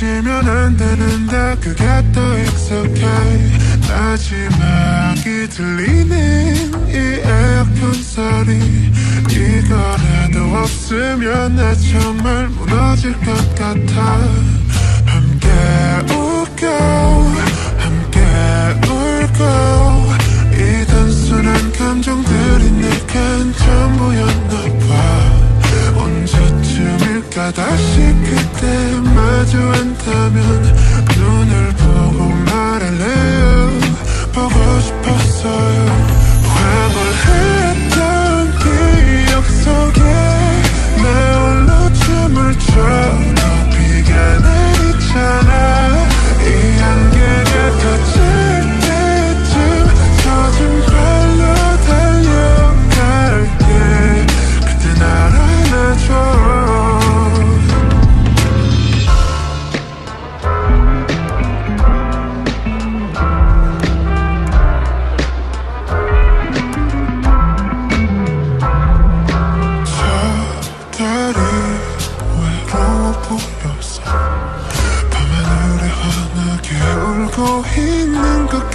마주치면 안 되는데 그게 더 익숙해. 마지막이 들리는 이 에어컨 소리. 이거라도 없으면 나 정말 무너질 것 같아. Camila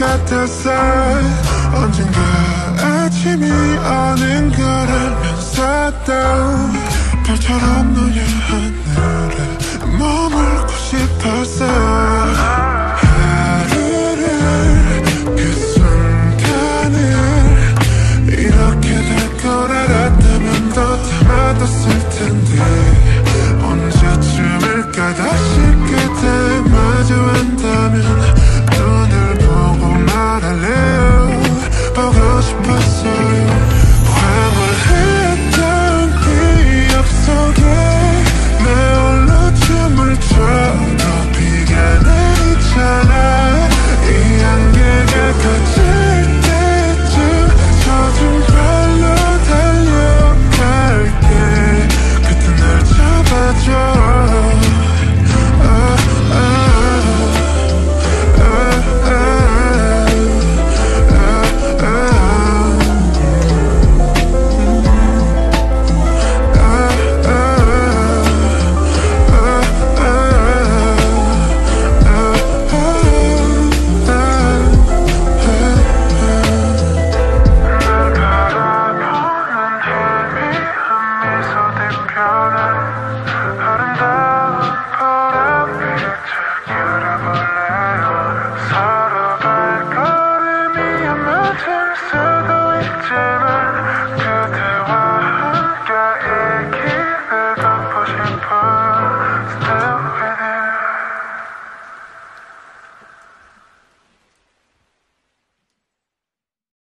같았어 언젠가 아침이 오는 걸 알면서도 별처럼 너의 하늘에 머물고 싶었어 the sun. I'm sorry.